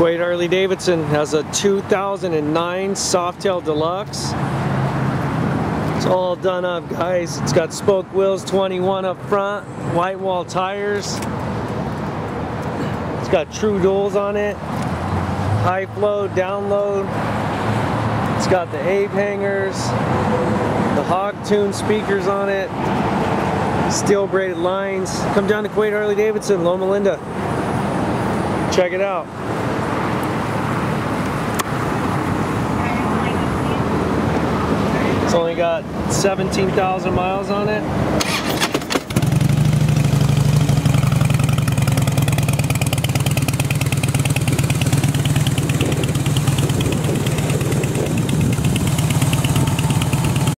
Quaid Harley Davidson has a 2009 Softail Deluxe. It's all done up guys. It's got spoke wheels 21 up front, white wall tires. It's got true duals on it. High flow, down load. It's got the Ape hangers, the Hog Tune speakers on it, steel braided lines. Come down to Quaid Harley Davidson, Loma Linda. Check it out. It's only got 17,000 miles on it.